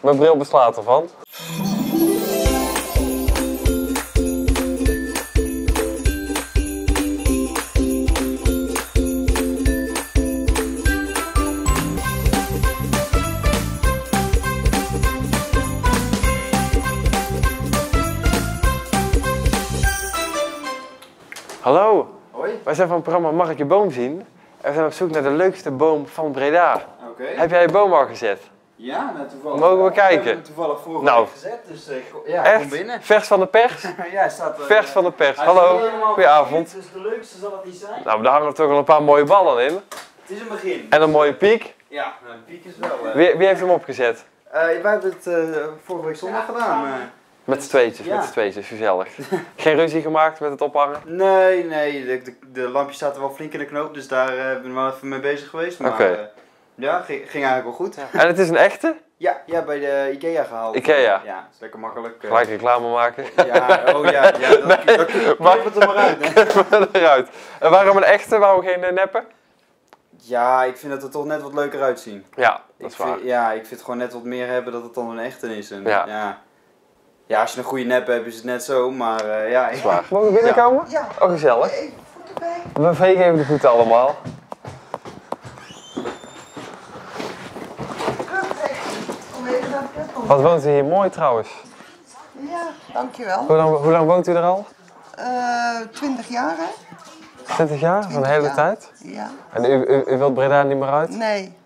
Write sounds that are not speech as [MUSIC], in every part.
Mijn bril beslaat ervan. Hallo, Hoi. wij zijn van het programma Mag ik je boom zien? En we zijn op zoek naar de leukste boom van Breda. Oké. Heb jij je boom al gezet? Ja, nou toevallig. Mogen we Ik heb kijken? hem toevallig vorige Nou. week gezet, dus eh, go- ja, kom Echt? binnen. Vers van de pers? [LAUGHS] ja, staat... eh, Vers van de pers. Hallo, goedenavond. Dus de leukste zal het niet zijn. Nou, daar hangen toch wel een paar mooie ballen in. Het is een begin. En een mooie piek. Ja, nou, een piek is wel... eh. Wie, wie heeft hem opgezet? Eh, wij hebben het eh, vorige week zondag gedaan. eh. Met z'n tweetjes, Ja. met z'n tweetjes, gezellig. [LAUGHS] Geen ruzie gemaakt met het ophangen? Nee, nee, de, de, de lampje staat er wel flink in de knoop, dus daar eh, ben ik wel even mee bezig geweest. Maar Oké. eh, ja, ging, ging eigenlijk wel goed. En het is een echte? Ja, ja, bij de Ikea gehaald. Ikea? Ja, is lekker makkelijk. eh. Gelijk reclame maken. Ja, oh ja, ja dat, [LAUGHS] dat, dat maar- het er maar uit. hè. Eruit. En waarom een echte, waarom geen eh, neppen? Ja, ik vind dat er toch net wat leuker uitzien. Ja, dat Ik is waar. vind, ja, ik vind gewoon net wat meer hebben dat het dan een echte is. En, Ja. ja. ja. als je een goede nep hebt is het net zo, maar eh, ja. Dat is waar. Mogen we binnenkomen? Ja. Oh, gezellig. Even voeten bij. We vegen even de voeten allemaal. Kom even naar de keuken. Wat woont u hier mooi trouwens. Ja, dankjewel. Hoe lang, hoe lang woont u er al? Eh 20 jaar, hè? 20 jaar? Van de 20 hele jaar. tijd? Ja. En u, u, u wilt Breda niet meer uit? Nee,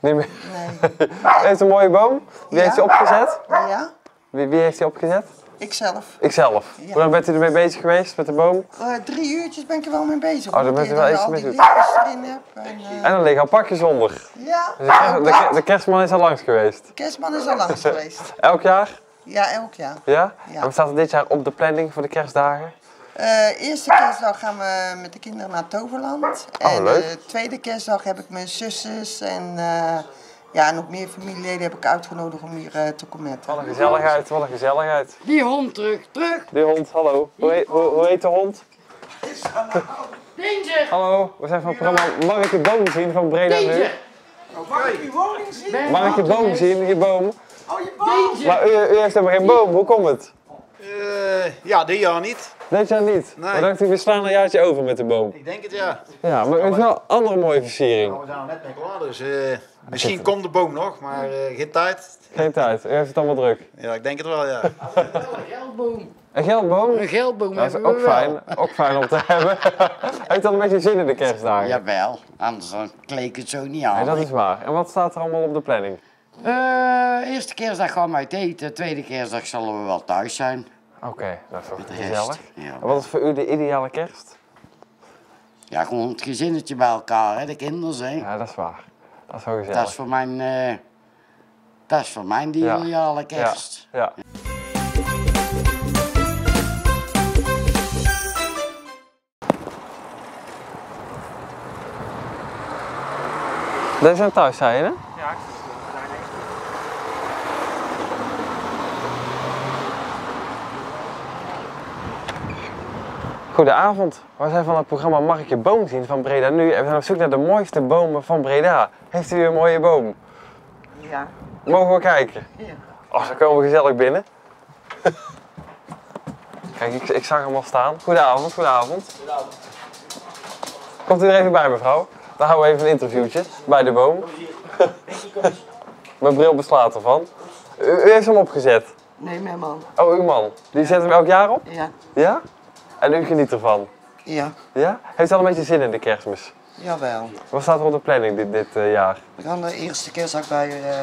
Niet meer? nee. [LAUGHS] Heeft een mooie boom. Wie Ja. heeft die opgezet? Ja, Wie, wie heeft die opgezet? Ikzelf. Ikzelf. Ja. Hoe lang bent u ermee bezig geweest met de boom? Eh drie uurtjes ben ik er wel mee bezig. Oh, daar bent u wel iets je mee lichtjes erin hebt. En, eh, En er liggen al pakjes onder. ja, Dus de, de, de kerstman is al langs geweest. De kerstman is al langs geweest. [LAUGHS] Elk jaar? Ja, elk jaar. Ja? Ja. En wat staat er dit jaar op de planning voor de kerstdagen? Eh, eerste kerstdag gaan we met de kinderen naar Toverland. Oh, en leuk. eh, tweede kerstdag heb ik mijn zusjes en ja, nog meer familieleden heb ik uitgenodigd om hier eh, te komen. Wat een gezelligheid, wat een gezelligheid. Die hond terug, terug. Die hond, hallo. Hoe heet, hoe, hoe heet de hond? Danger, Hallo, we zijn van het programma Mag ik je boom zien van Breda nu? danger. Mag ik je boom zien, je boom? Danger. Maar u, u heeft helemaal geen boom, hoe komt het? Eh, ja, dit jaar niet. Dit jaar niet. Nee. Maar dacht ik, we slaan een jaartje over met de boom. Ik denk het ja. Ja, maar u heeft wel andere mooie versiering. We zijn er net mee klaar, dus eh, misschien komt de boom nog, maar eh, geen tijd. Geen tijd, u heeft het allemaal druk. Ja, ik denk het wel, ja. Een geldboom. Een geldboom? Een geldboom Dat is ook fijn, ook fijn om te [LAUGHS] hebben. Heeft dat een beetje zin in de kerstdagen? Jawel, anders dan kleed ik het zo niet Nee, aan. dat is waar. En wat staat er allemaal op de planning? Eh, eerste kerstdag gaan we uit eten, tweede kerstdag zullen we wel thuis zijn. Oké, dat is wel De gezellig. Ja. En wat is voor u de ideale kerst? ja, gewoon het gezinnetje bij elkaar, hè, de kinderen. Hè. Ja, dat is waar. Dat is wel Dat is voor mijn, eh, dat is voor mijn Ja. ideale kerst. Ja. Deze zijn thuis, zei je, hè? Ja, Goedenavond, wij zijn van het programma Mag ik je boom zien van Breda Nu en we zijn op zoek naar de mooiste bomen van Breda. Heeft u een mooie boom? Ja. Mogen we kijken? Ja. Oh, dan komen we gezellig binnen. Kijk, ik, ik zag hem al staan. Goedenavond, goedenavond. Komt u er even bij, mevrouw? Dan houden we even een interviewtje bij de boom. Mijn bril beslaat ervan. U, u heeft hem opgezet. Nee, mijn man. Oh, uw man. Die zet hem elk jaar op? Ja. Ja? En u geniet ervan? Ja. Ja? Heeft u al een beetje zin in de kerstmis? Jawel. Wat staat er op de planning dit, dit eh, jaar? We gaan de eerste kerstdag bij, eh,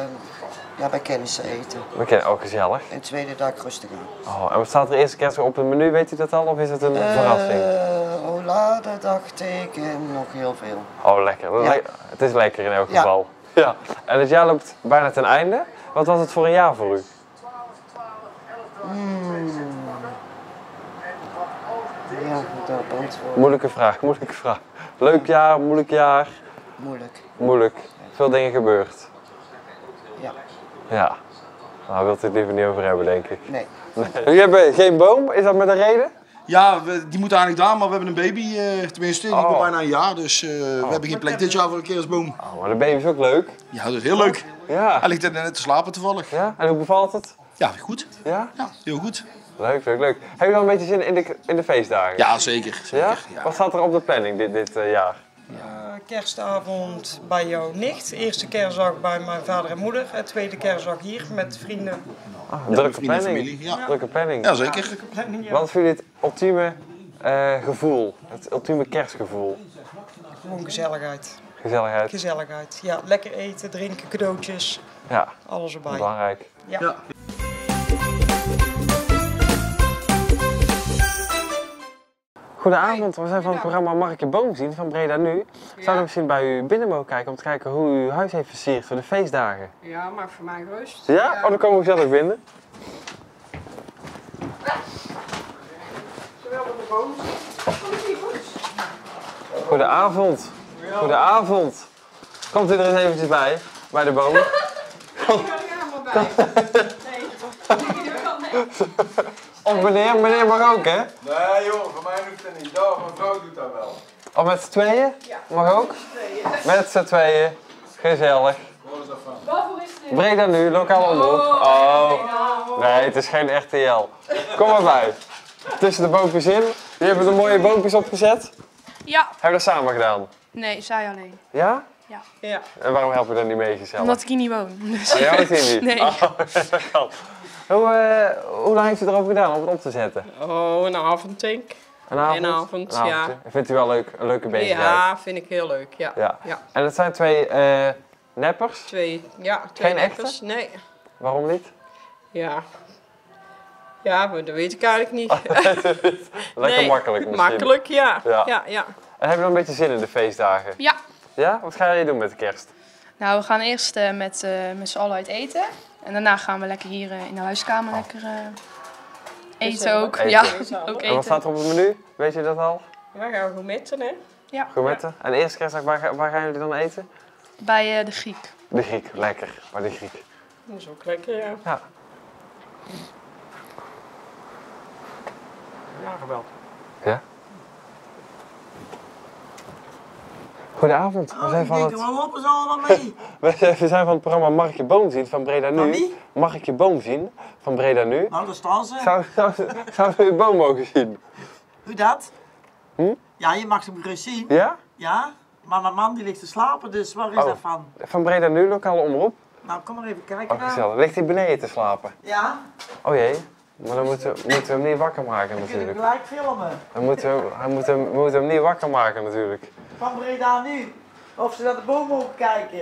ja, bij kennissen eten. We kennen ook gezellig. En de tweede dag rustig aan. Oh, en wat staat er eerste kerst op het menu? Weet u dat al? Of is het een verrassing? Eh, Olade dacht ik en nog heel veel. Oh, lekker. Ja. Het is lekker in elk Ja. geval. Ja. En het jaar loopt bijna ten einde. Wat was het voor een jaar voor u? Ja, Moeilijke vraag, moeilijke vraag. Leuk jaar, moeilijk jaar, Moeilijk. moeilijk. Veel dingen gebeurd. Ja. Ja. Nou, wilt u het liever niet over hebben, denk ik. Nee. [LAUGHS] U hebt geen boom, is dat met een reden? Ja, we- die moet eigenlijk daar, maar we hebben een baby, eh, tenminste, die Oh. wordt bijna een jaar, dus eh, we hebben geen plek dit jaar voor een kerstboom. Oh, maar de baby is ook leuk. Ja, dat is heel leuk. Ja. Hij ligt er net te slapen toevallig. Ja, en hoe bevalt het? Ja, goed. Ja? Ja, heel goed. Leuk, leuk, leuk. Heb je wel een beetje zin in de, in de feestdagen? Ja, zeker. zeker. Ja? Ja? Wat staat er op de planning dit, dit eh, jaar? Eh, kerstavond bij jouw nicht. Eerste kerstdag bij mijn vader en moeder. En tweede kerstdag hier met vrienden. Ah, drukke Vrienden en planning. familie. Ja, Drukke planning. ja zeker. Planning, ja. Wat vind je het ultieme eh, gevoel? Het ultieme kerstgevoel? Gewoon gezelligheid. Gezelligheid? Gezelligheid. Ja, lekker eten, drinken, cadeautjes. Ja, Alles erbij. belangrijk. Ja. Goedenavond, we zijn van het programma Mag ik je boom zien van Breda Nu. Zouden we misschien bij u binnen mogen kijken om te kijken hoe u uw huis heeft versierd voor de feestdagen? Ja, maar voor mij rust. Ja? Oh, dan komen we gezellig binnen. Goedenavond. Goedenavond. Komt u er eens eventjes bij, bij de boom? Of meneer, meneer mag ook hè? Nee joh, voor mij hoeft het niet. Ja, mijn vrouw doet dat wel. Of met z'n tweeën? Mag ook? Met z'n tweeën. Gezellig. Breda nu, lokale omroep. Oh. Nee, het is geen RTL. Kom maar bij. Tussen de boompjes in. Die hebben de mooie boompjes opgezet. Ja, Hebben we dat samen gedaan? nee, zij alleen. Ja? Ja. En waarom help je dan niet mee gezellig? Omdat ik hier niet woon. Dus. Oh, jij woont hier niet? [LAUGHS] Nee. Oh. [LAUGHS] hoe, eh, hoe lang heeft u erover gedaan om het op te zetten? Oh, een avond denk ik. Een avond? Een avond, Een ja. Vindt u wel leuk, een leuke bezigheid? Ja, vind ik heel leuk. Ja. Ja. Ja. En dat zijn twee eh, neppers? Twee, ja, twee Geen echte? neppers. Nee. Waarom niet? Ja. Ja, maar dat weet ik eigenlijk niet. [LAUGHS] [LAUGHS] Lekker Nee, makkelijk misschien. Makkelijk, ja. Ja. Ja, ja. En heb je wel een beetje zin in de feestdagen? Ja. Ja? Wat ga je doen met de kerst? Nou, we gaan eerst eh, met, eh met z'n allen uit eten. En daarna gaan we lekker hier eh, in de huiskamer lekker eh, eten ook. Eten. Ja, ook En wat staat eten. er op het menu? Weet je dat al? Wij gaan goed meten, hè. Ja, Gourmetten. En de eerste kerstdag, waar, ga- waar gaan jullie dan eten? bij eh, de Griek. De Griek. Lekker. Bij de Griek. Dat is ook lekker, ja. Ja. Ja, geweldig. Goedenavond. We zijn van het, ze allemaal mee. [LAUGHS] we zijn van het programma Mag ik je boom zien van Breda Van Nu. wie? Mag ik je boom zien van Breda Nu. Nou, daar staan ze. Zou, zou, zou uw boom mogen zien? Hoe dat? Hm? Ja, je mag hem gerust zien. Ja? Ja, maar mijn man die ligt te slapen, dus waar is Oh. dat van? Van Breda Nu, lokale omroep. Nou, kom maar even kijken. Oh, gezellig. Ligt hij beneden te slapen? Ja, Oh jee. Maar dan moeten, we- moeten we hem niet wakker maken natuurlijk. gelijk filmen. Dan moeten we, hij moet hem, we moeten hem niet wakker maken natuurlijk. Van Breda nu. Of ze naar de boom mogen kijken.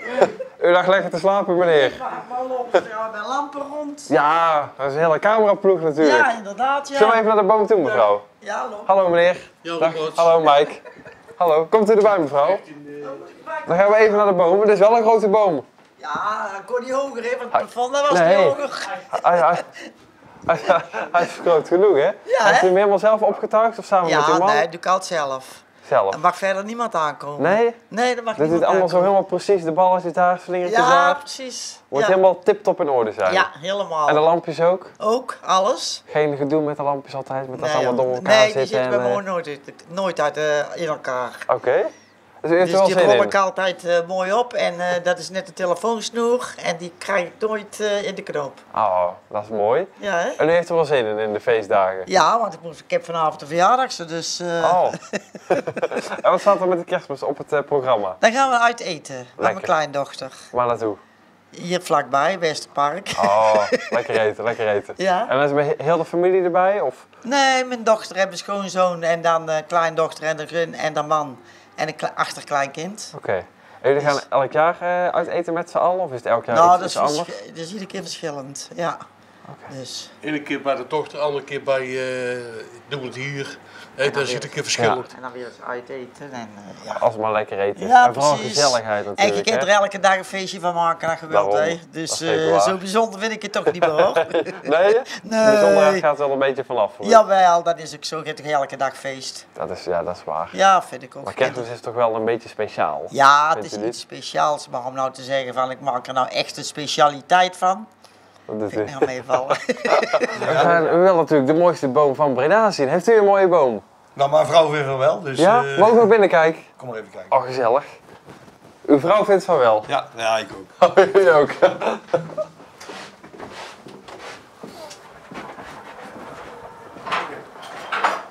[LAUGHS] U lag lekker te slapen meneer. Maar, maar lopen ze met lampen rond. Ja, dat is een hele cameraploeg natuurlijk. Ja, inderdaad, ja. Zullen we even naar de boom toe mevrouw? Ja, loop. Hallo meneer. Ja, Dag. Hallo Mike. Hallo, komt u erbij mevrouw? Dan gaan we even naar de boom. Het is wel een grote boom. Ja, dan kon niet hoger, hè, want het plafond dat was Nee. niet hoger. Hij, is groot genoeg hè? Heeft u hè? hem helemaal zelf opgetuigd of samen met uw Ja, man? nee, doe ik altijd zelf. Zelf. Er mag verder niemand aankomen. Nee? Nee, dat mag Dat niemand doet allemaal zo helemaal precies. De balletjes daar, slingertjes Ja, daar. precies. Wordt ja. helemaal tip-top in orde zijn. Ja, helemaal. En de lampjes ook? Ook, alles. Geen gedoe met de lampjes altijd, met dat allemaal door elkaar nee, die zitten. zitten bij en, mij eh, nooit, uit- nooit uit, eh, in elkaar. Oké. U heeft Dus die rol ik altijd eh, mooi op en eh, dat is net een telefoonsnoer en die krijg ik nooit eh, in de knoop. Oh, dat is mooi. Ja, hè? En u heeft er wel zin in, in de feestdagen? Ja, want ik, moest, ik heb vanavond een verjaardag, dus Oh. [LAUGHS] en wat staat er met de kerstmis op het programma? dan gaan we uit eten met mijn kleindochter. Waar naartoe? Hier vlakbij, Westerpark. Oh, [LAUGHS] lekker eten, lekker eten. Ja. En dan is bij heel de familie erbij? Of? Nee, mijn dochter heeft een schoonzoon en dan de kleindochter en de gun en de man en een kle- achterkleinkind. Oké. En jullie gaan elk jaar eh, uit eten met z'n allen? Of is het elk jaar nou, iets, dat is, iets anders? verschi- dat is iedere keer verschillend, ja. Dus, Ene keer bij de dochter, andere keer bij, eh ik doe het hier. Hey, dat is iedere keer verschillend. en dan weer eens uit eten en eh, ja. Als het maar lekker eten is. Ja, en vooral precies. gezelligheid En natuurlijk. je kunt er elke dag een feestje van maken als je wilt, Daarom. hè. Dat Dus is zeker eh, zo bijzonder vind ik het toch niet meer, hoor. [LAUGHS] Nee? De bijzonderheid gaat wel een beetje vanaf. hoor. Jawel, dat is ook zo. Je hebt toch elke dag feest. Dat is, ja, dat is waar. Ja, vind ik ook. Maar kerstmis is toch wel een beetje speciaal? Ja, het is iets speciaals. Maar om nou te zeggen van ik maak er nou echt een specialiteit van, Dat u. ik nou meevallen. [LAUGHS] We, gaan, we willen natuurlijk de mooiste boom van Breda zien. Heeft u een mooie boom? Nou, mijn vrouw weer wel, dus ja? eh, Mogen we binnenkijken? [LAUGHS] kom maar even kijken. Oh, gezellig. Uw vrouw vindt van wel? Ja, ja ik ook. [LAUGHS] Oh, jullie ook.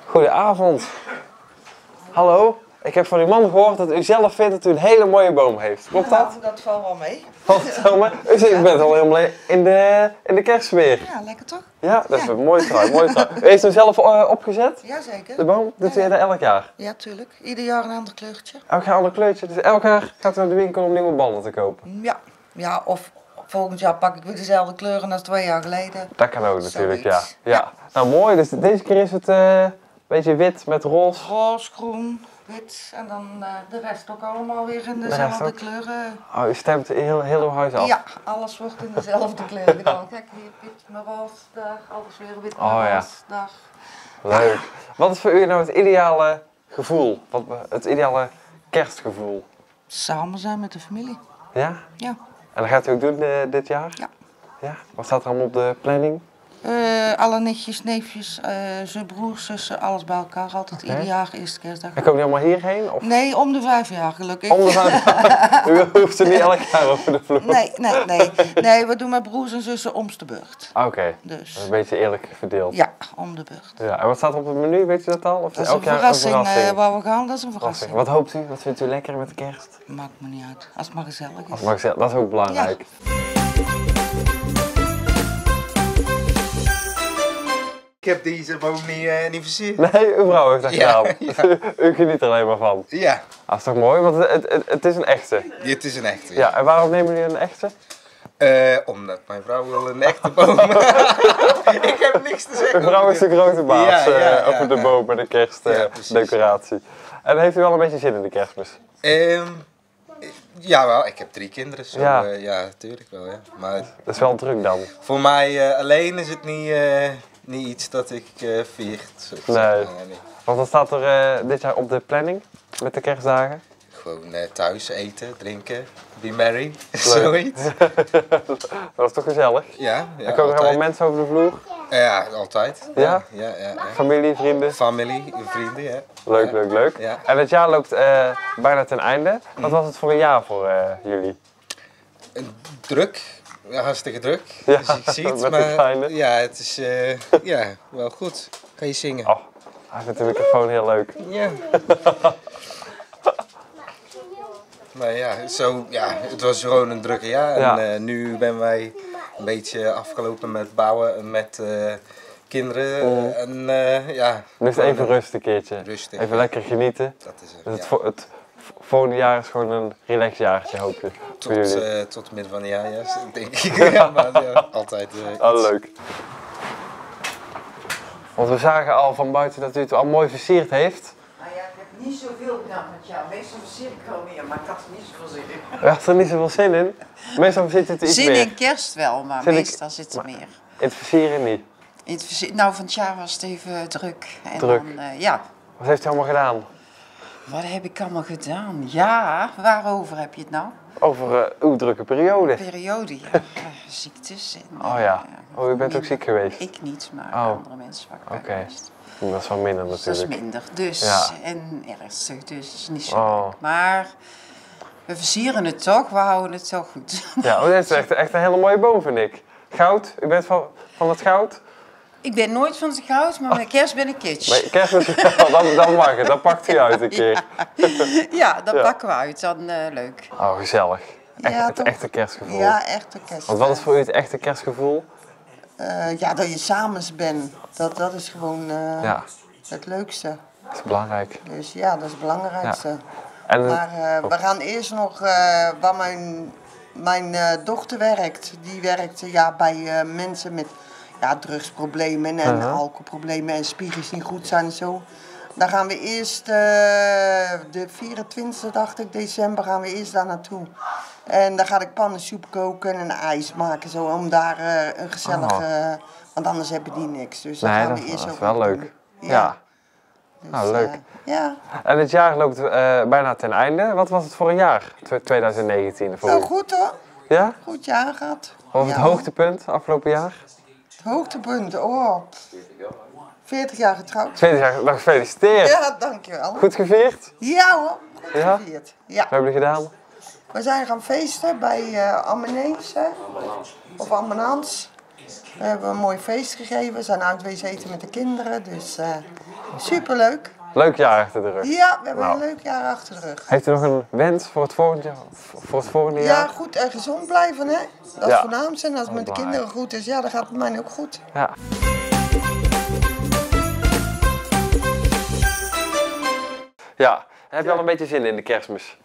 Goedenavond. Hallo. Ik heb van uw man gehoord dat u zelf vindt dat u een hele mooie boom heeft. Klopt dat? Nou, dat valt wel mee. Valt zo mee? U zit- U bent al helemaal in de, in de kerstsfeer. Ja, lekker toch? Ja, dat is een mooi trui, mooi trui. U heeft hem zelf eh, opgezet? Jazeker. De boom? Doet u dat elk jaar? Ja, tuurlijk. Ieder jaar een ander kleurtje. Elk jaar een ander kleurtje. Dus elk jaar gaat u naar de winkel om nieuwe banden te kopen. Ja. Ja, of volgend jaar pak ik weer dezelfde kleuren als twee jaar geleden. Dat kan ook natuurlijk, ja. Ja. Nou, mooi. Dus deze keer is het eh, een beetje wit met roze. Roze, groen, wit en dan eh, de rest ook allemaal weer in dezelfde kleuren. Oh, u stemt heel, heel uw huis af. Ja, alles wordt in dezelfde [LAUGHS] kleur gedaan. Kijk, hier wit met roze, daar, alles weer wit met Oh, ja. roze, daar. Leuk. Wat is voor u nou het ideale gevoel? Wat, het ideale kerstgevoel? Samen zijn met de familie. Ja? Ja. En dat gaat u ook doen eh, dit jaar? Ja. Ja? Wat staat er allemaal op de planning? Eh, alle nichtjes, neefjes, eh zijn broers, zussen, alles bij elkaar. Altijd ieder jaar, eerste kerstdag. En komen die allemaal hierheen? Of Nee, om de vijf jaar gelukkig. om de vijf [LAUGHS] U hoeft ze niet elk jaar over de vloer. Nee, nee, nee. Nee, we doen met broers en zussen omste beurt. Ah, Oké. Dus. Een beetje eerlijk verdeeld. Ja, om de beurt. Ja, En wat staat op het menu? Weet je dat al? Of Dat is elk een jaar verrassing, een verrassing? eh, waar we gaan, dat is een Verrassing. Wat hoopt u? Wat vindt u lekker met kerst? Maakt me niet uit, als het maar gezellig is. Of mag ik zeggen, dat is ook belangrijk. Heb deze boom niet, eh, niet versierd. Nee, uw vrouw heeft dat Ja, gedaan. U [LAUGHS] geniet er alleen maar van. Ja, Dat is toch mooi? Want het, het, het is een echte. dit is een echte. Ja, en waarom nemen jullie een echte? Eh, omdat mijn vrouw wil een echte boom. [LAUGHS] ik heb niks te zeggen. Uw vrouw is de grote baas Ja, ja, eh, ja, over de boom en de kerstdecoratie. en heeft u wel een beetje zin in de kerstmis? Ehm, ja, wel. Ik heb drie kinderen. Zo, Ja. ja. ja, tuurlijk wel. Ja. Maar Dat is wel druk dan. voor mij eh, alleen is het niet, eh, niet iets dat ik eh viert. Nee. zeggen. nee. Want wat staat er eh, dit jaar op de planning met de kerstdagen? Gewoon eh, thuis eten, drinken, be merry, [LAUGHS] zoiets. [LAUGHS] Dat is toch gezellig? Ja, ja er komen er allemaal mensen over de vloer? Ja, altijd. Ja? Ja, ja, ja. Familie, vrienden? Familie, vrienden, ja. Leuk, leuk, leuk. Ja. En het jaar loopt eh, bijna ten einde. Wat was het voor een jaar voor eh, jullie? Druk, ja, hartstikke druk. Ja, dus ik zie het, [LAUGHS] maar ja, het is eh, ja, wel goed. Kan je zingen? Oh, hij vindt de microfoon heel leuk. Ja. [LAUGHS] maar ja, zo, ja, het was gewoon een drukke jaar. En eh, nu ben wij een beetje afgelopen met bouwen en met eh, kinderen. Mm. En ja, het even rust een keertje. Rustig, Even lekker genieten. dat is het. Dus het, ja. volgende jaar is gewoon een relaxjaartje, hoop je. Tot, eh, tot midden van het jaar, ja, [LAUGHS] denk ik. [LAUGHS] ja, maar ja, altijd. eh, Oh, leuk. Want we zagen al van buiten dat u het al mooi versierd heeft. Nou ja, ik heb niet zoveel gedaan met jou. Meestal versier ik wel meer, maar ik had er niet zoveel zin in. U had er niet zoveel zin in. Meestal zit het iets Zin meer. in kerst wel, maar Zin meestal zit er maar- meer. In het versieren niet. In het nou, van het jaar was het even druk. En Druk. Dan, eh, ja, Wat heeft u allemaal gedaan? wat heb ik allemaal gedaan? Ja, waarover heb je het nou? Over eh, uw drukke periode. Periode, ja. [LAUGHS] Eh, ziektes. En, Oh eh, ja. Oh, u bent ook ziek geweest. Ik niet, maar Oh. andere mensen bij Oké. geweest. Dat is wel minder Dus dat is natuurlijk. minder. Dus, Ja. en ernstig, dus niet zo Oh. Maar we versieren het toch, we houden het zo goed. Ja, oh, dit is echt, echt een hele mooie boom, vind ik. Goud, u bent van, van het goud. Ik ben nooit van het goud, maar met kerst ben ik kitsch. Maar kerstmis, [LAUGHS] ja, dan, dan mag het. Dan pakt u uit een keer. [LAUGHS] Ja, dat Ja. pakken we uit. Dan eh, leuk. Oh, gezellig. Echt, Ja, het toch? echte kerstgevoel. Ja, echt een kerst. Want wat is voor u het echte kerstgevoel? Eh, ja, dat je samen bent. Dat, dat is gewoon eh, Ja, het leukste. dat is belangrijk. Dus ja, dat is het belangrijkste. En, Maar we gaan eerst nog, waar mijn, mijn dochter werkt, die werkt ja, bij mensen met ja, drugsproblemen en Uh-huh. alcoholproblemen en spiegels niet goed zijn en zo. Daar gaan we eerst, eh, de 24 dacht ik, december gaan we eerst daar naartoe. En dan ga ik pannensoep koken en ijs maken, zo, om daar eh, een gezellige... Want anders hebben die niks. Dus dan nee, gaan dat, we eerst dat is wel leuk. doen. Ja. Dus, Nou, leuk. eh, ja, En het jaar loopt bijna ten einde. Wat was het voor een jaar, Tw- 2019? Voor nou goed hoor. Ja? Goed jaar gehad. Wat was het hoogtepunt afgelopen jaar? Hoogtepunt, oh. 40 jaar getrouwd. 20 jaar, nou gefeliciteerd. Ja, dankjewel. Goed gevierd? Ja hoor, goed Ja? gevierd. Ja. Wat hebben jullie gedaan? We zijn gaan feesten bij uh. Of Ammenans. We hebben een mooi feest gegeven. We zijn uit wezen eten met de kinderen. Dus uh, superleuk. Leuk jaar achter de rug. Ja, we hebben nou. een leuk jaar achter de rug. Heeft u nog een wens voor het volgende, voor het volgende jaar? Ja, goed en gezond blijven, hè? Dat is ja. voornaamst. En als het met de kinderen goed is, ja, dan gaat het mij ook goed. Ja. Ja, heb je al een beetje zin in de kerstmis?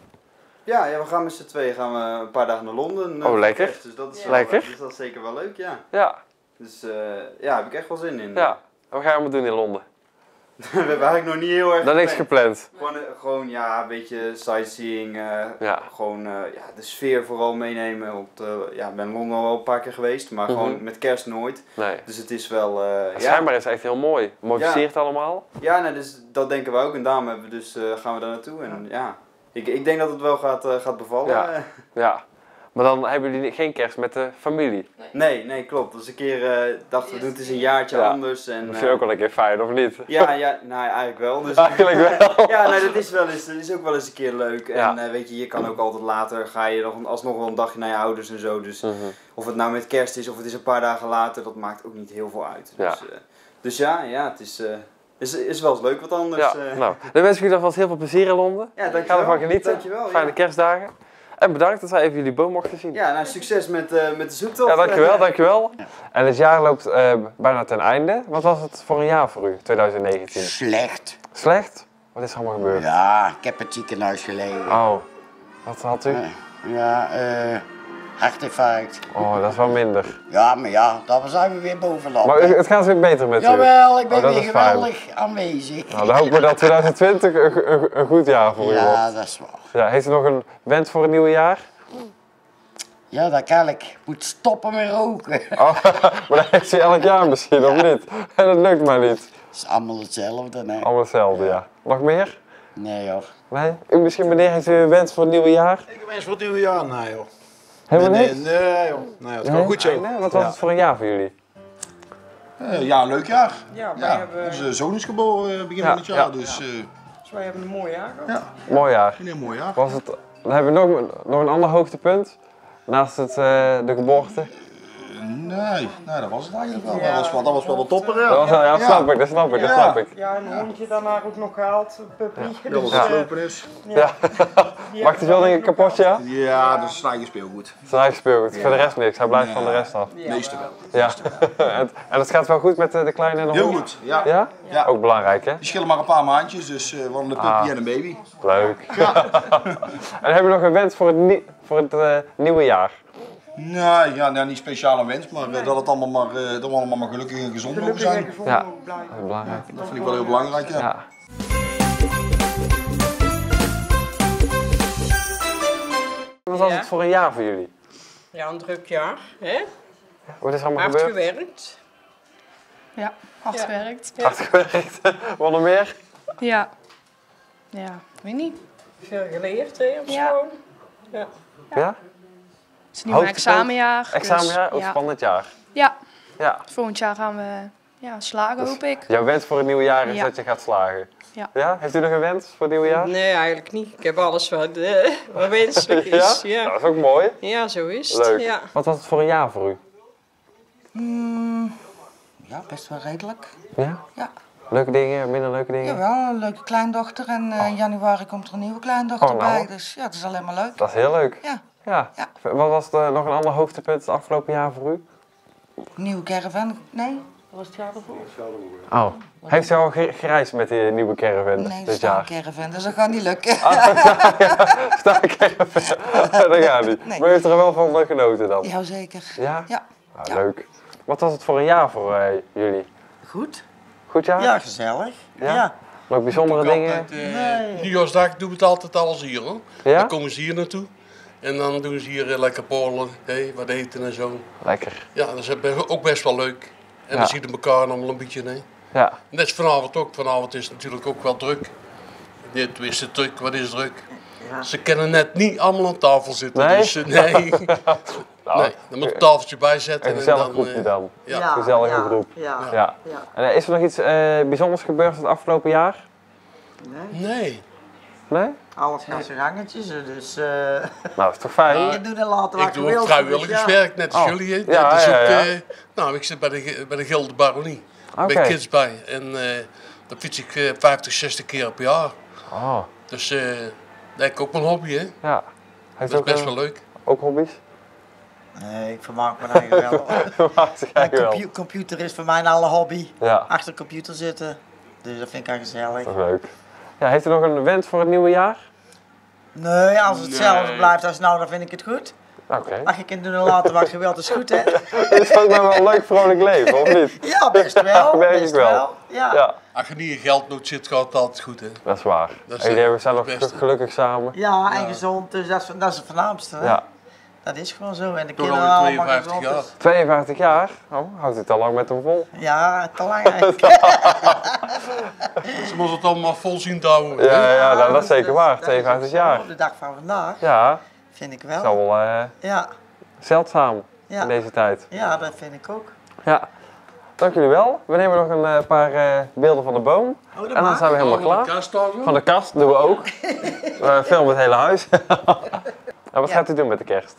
Ja, ja we gaan met z'n tweeën gaan we een paar dagen naar Londen. Oh, lekker. Kerst, dus dat is, lekker. dus dat is zeker wel leuk, ja. Ja. Dus uh, ja, heb ik echt wel zin in. Ja. Wat ga je allemaal doen in Londen? [LAUGHS] we hebben eigenlijk nog niet heel erg. Dat niks gepland. Gewoon, gewoon ja, een beetje sightseeing. Uh, ja. Gewoon uh, ja, de sfeer vooral meenemen. Op de, ja, ik ben in Londen al een paar keer geweest, maar mm -hmm. gewoon met kerst nooit. Nee. Dus het is wel. Uh, ja. Schijnbaar is het echt heel mooi. Mooi versierd allemaal. Ja, nee, dus dat denken we ook. En daarom hebben we dus, gaan we daar naartoe. En ja, ik, ik denk dat het wel gaat, gaat bevallen. Ja. [LAUGHS] ja. Maar dan hebben jullie geen kerst met de familie? Nee, nee, klopt. Dus een keer uh, dachten we doen het eens een jaartje ja. anders. En, dat vind je ook wel een keer fijn, of niet? Ja, [LAUGHS] ja nou eigenlijk wel. Dus, eigenlijk wel. [LAUGHS] ja, nee, dat is, wel eens, dat is ook wel eens een keer leuk. Ja. En uh, weet je, je kan ook altijd later, ga je nog, alsnog wel een dagje naar je ouders en zo. Dus mm -hmm. of het nou met kerst is of het is een paar dagen later, dat maakt ook niet heel veel uit. Ja. Dus, uh, dus ja, ja, het is... Is, is wel eens leuk wat anders. Ja, nou, dan wens ik jullie alvast heel veel plezier in Londen. Ja, dankjewel. Ga ervan genieten. Dankjewel, Fijne ja. kerstdagen. En bedankt dat wij even jullie boom mochten zien. Ja, nou succes met, uh, met de zoektocht. Ja, dankjewel, dankjewel. En het jaar loopt uh, bijna ten einde. Wat was het voor een jaar voor u, 2019? Slecht. Slecht? Wat is er allemaal gebeurd? Ja, ik heb het ziekenhuis gelegen. Oh, wat had u? Uh, ja, eh hartinfarct. Oh, dat is wel minder. Ja, maar ja, daar zijn we weer bovenop. Maar het gaat weer beter met u? Jawel, ik ben oh, weer geweldig fijn. aanwezig. Nou, dan hopen we dat [LAUGHS] 2020 een, een, een goed jaar voor ja, u wordt. Ja, dat is waar. Ja, heeft u nog een wens voor het nieuwe jaar? Ja, dat kan ik. Moet stoppen met roken. [LAUGHS] Oh, [LAUGHS] maar dat heeft u elk jaar misschien, of niet? En dat lukt maar niet. Het is allemaal hetzelfde, nee. Allemaal hetzelfde, ja. ja. Nog meer? Nee hoor. Nee? U, misschien meneer, heeft u een wens voor het nieuwe jaar? Ik heb een wens voor het nieuwe jaar, nee joh. Helemaal nee? Nee, nee joh. Nee, het gaat goed zo. Nee, wat was ja. het voor een jaar voor jullie? Uh, ja, een leuk jaar. Ja, wij hebben... Onze zoon is geboren begin van het jaar, dus... Uh... dus wij hebben een mooi jaar gehad. Ja. Mooi jaar. Een heel mooi jaar. Was het, dan hebben we nog, nog een ander hoogtepunt, naast het, uh, de geboorte. Nee, nee, dat was het eigenlijk wel. Ja. Dat, was wel dat was wel de topper, ja. Dat, was, ja, dat snap ik, dat snap ik, dat ja. snap ik. Ja, en een hondje daarna ook nog gehaald, een puppy. Ja, dat was dus, lopen is. Ja. ja. Maakt het wel denk ik kapot, ja? Ja, dat is zijn eigen speelgoed. Zijn eigen speelgoed, voor de rest niks, hij blijft van de rest af. Ja. Meeste wel. Ja. [LAUGHS] en het gaat wel goed met de kleine en de Heel goed, ja. ja. Ja? Ook belangrijk, hè? Die schillen maar een paar maandjes, dus uh, we hadden een puppy ah. en een baby. Leuk. Ja. [LAUGHS] en hebben we nog een wens voor het, voor het uh, nieuwe jaar? Nee, ja, nou, niet speciaal een wens, maar nee. dat het allemaal maar, uh, dat we allemaal maar gelukkig en gezond mogen zijn. Ja, belangrijk. Dat vind ik wel heel belangrijk, ja. ja. Wat was het voor een jaar voor jullie? Ja, een druk jaar. Hè? Wat is er allemaal hard gebeurd? gewerkt. Ja, hard ja. gewerkt. Hard [LAUGHS] gewerkt. Wat nog meer? Ja. Ja, weet niet. Veel geleerd, hè, op ja. school. Ja. Ja? Het is nu een examenjaar. Examenjaar? Dus, of spannend jaar? Ja. ja. Volgend jaar gaan we ja, slagen, dus hoop ik. Jouw wens voor het nieuwe jaar is ja. dat je gaat slagen? Ja. ja. Heeft u nog een wens voor het nieuwe jaar? Nee, eigenlijk niet. Ik heb alles wat, uh, wat wenselijk [LAUGHS] is. ja? ja? Dat is ook mooi. Ja, zo is het. Leuk. Ja. Wat was het voor een jaar voor u? Mm, ja, best wel redelijk. Ja? Ja. Leuke dingen, minder leuke dingen? Jawel, een leuke kleindochter en uh, in januari komt er een nieuwe kleindochter oh, nou. bij. Dus ja, het is alleen maar leuk. Dat is heel leuk. Ja. Ja. ja. Wat was de, nog een ander hoogtepunt het afgelopen jaar voor u? Nieuwe caravan? Nee, dat was het jaar ervoor. Oh. Heeft u al gereisd met die nieuwe caravan nee, dit jaar? Nee, caravan, dus dat gaat niet lukken. Ah, [LAUGHS] sta caravan. [LAUGHS] dat gaat niet. Nee. Maar u heeft er wel van genoten dan? Jazeker. Ja? Ja. Nou, ja. Leuk. Wat was het voor een jaar voor uh, jullie? Goed. Goed jaar? Ja, gezellig. Ja. ja. Nog bijzondere dingen? Altijd, uh, nee. Nieuwjaarsdag doen we het altijd alles hier hoor. Ja? Dan komen ze hier naartoe. En dan doen ze hier uh, lekker borrelen, hey, wat eten en zo. Lekker. Ja, dat is ook best wel leuk. En ja. dan zien we elkaar allemaal een beetje. Nee. Ja. En dat is vanavond ook. Vanavond is het natuurlijk ook wel druk. Dit is het druk, wat is druk? Ja. Ze kunnen net niet allemaal aan tafel zitten. Nee? Dus, uh, [LAUGHS] nee. nou, nee, dan moet een tafeltje bijzetten. Een gezellig groepje uh, dan. Ja. ja. Gezellige ja. groep. Ja. ja. En, is er nog iets bijzonders gebeurd het afgelopen jaar? Nee. Nee. Nee? Alles gaat zijn gangetjes, dus... eh Nou, dat is toch fijn? je doet er later wat Ik doe ook vrijwilligerswerk, dus net als Oh. jullie. Ja, dat is ja, ook, ja. eh, nou, ik zit bij de, bij de Gilde Baronie. Oké. Bij Kids bij. En eh daar fiets ik eh, 50, 60 keer per jaar. Oh, Dus eh dat is ook mijn hobby, hè. ja. Dat Heeft is ook, best wel leuk. ook hobby's? ja. Nee, ik vermaak me eigenlijk wel. [LAUGHS] compu- computer is voor mij alle hobby. Ja, Achter de computer zitten. Dus dat vind ik echt gezellig. dat is leuk. Ja, heeft u nog een wens voor het nieuwe jaar? Nee, als het hetzelfde Nee. blijft als nou, dan vind ik het goed. Oké. Als je kunt doen en laten wat je wilt, is goed, hè? [LAUGHS] Dat is ook wel een leuk vrolijk leven, of niet? [LAUGHS] Ja, best wel. [LAUGHS] Merk ik best wel. wel. Ja. Ja, Als je niet in geldnood zit, gaat het altijd goed, hè. dat is waar. Dat is, en jullie hebben zelf gelukkig samen. Ja, en gezond, dus dat is, dat is het voornaamste. hè? Ja. Dat is gewoon zo. En de Toch kinderen allemaal 52 gezond. jaar. dus- 52 jaar? Oh, houdt u het al lang met hem vol? Ja, te lang [LAUGHS] eigenlijk. Ze moeten het allemaal vol zien te houden. Ja, ja, dat is dus zeker waar. dat is 52 ook zo. jaar. Op de dag van vandaag, Ja, vind ik dat is wel. wel eh, Ja, zeldzaam Ja. in deze tijd. ja, dat vind ik ook. Ja, dank jullie wel. We nemen nog een eh, paar eh, beelden van de boom. Oh, En dan zijn we helemaal Van de klaar. kast? Van de kast doen we ook. [LAUGHS] We filmen het hele huis. [LAUGHS] en wat Ja. gaat u doen met de kerst?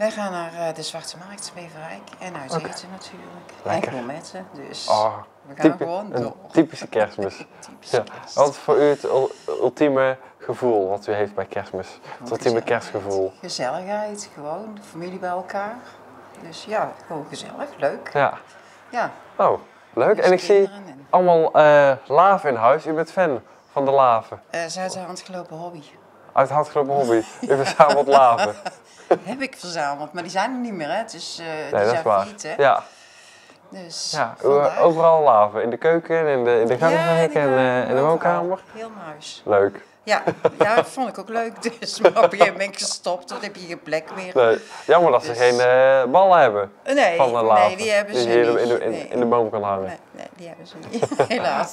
Wij gaan naar eh, de Zwarte Markt in Beverwijk en uit eten natuurlijk. Lekker. En met ze, dus Oh, we gaan gewoon een door. typische kerstmis. [LAUGHS] Typische Ja. kerst. Wat voor u het ul- ultieme gevoel wat u heeft bij kerstmis? Het ultieme kerstgevoel. Gezelligheid, gewoon, de familie bij elkaar. Dus ja, gewoon gezellig, leuk. Ja. Ja, Oh, leuk. dus En ik zie en- allemaal eh laven in huis. U bent fan van de laven. Eh, ze uit de hand gelopen hobby. Uit het handgelopen hobby. U verzamelt laven. [LAUGHS] Heb ik verzameld, maar die zijn er niet meer, hè. Het is, eh, die Nee, is zijn waar. failliet, hè. Ja, Dus ja. Overal laven. In de keuken, in de, in de gangwerk die en eh, in de overal. woonkamer. Heel huis. Leuk. Ja, ja, dat vond ik ook leuk. [LAUGHS] Dus, maar op een gegeven moment gestopt, dan heb je geen plek meer. Nee, jammer dat ze Dus- geen eh, ballen hebben Nee, van de laven. nee, die hebben ze je hier niet. in de, in, Nee. in de boom kan hangen. Nee, nee, die hebben ze niet. [LAUGHS] Helaas.